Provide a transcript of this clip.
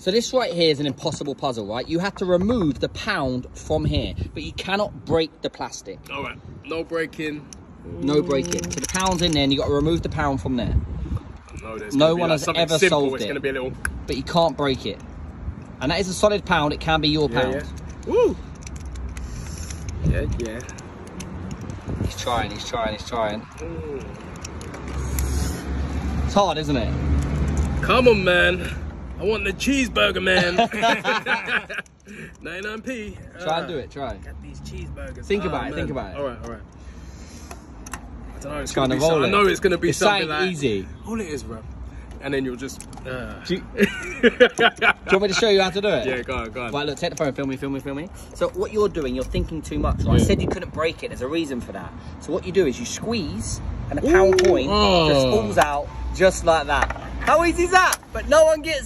So this right here is an impossible puzzle, right? You have to remove the pound from here, but you cannot break the plastic. All right, no breaking. No breaking. So the pound's in there, and you got to remove the pound from there, No, No one like has ever simple. solved It's it. gonna be a little. but you can't break it. And that is a solid pound. It can be your Yeah, pound. yeah. Woo. Yeah, yeah. He's trying. He's trying. He's trying. Mm. It's hard, isn't it? Come on, man. I want the cheeseburger, man. 99p. Try and do it. Try. Got these cheeseburgers. Think Oh, about it, think about it. All right, all right. I don't know. It's, It's gonna kind be I know it's gonna be It's something like easy. All it is, bro. And then you'll just. Uh. Do you, do you want me to show you how to do it? yeah, go on, go on. Right, look, take the phone, film me, film me, film me. So what you're doing, you're thinking too much. Right? I said you couldn't break it. There's a reason for that. So what you do is you squeeze, and a pound Ooh. coin just Oh. falls out just like that. How easy is that? But no one gets